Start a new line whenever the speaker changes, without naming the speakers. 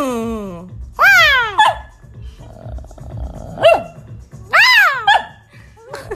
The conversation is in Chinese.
嗯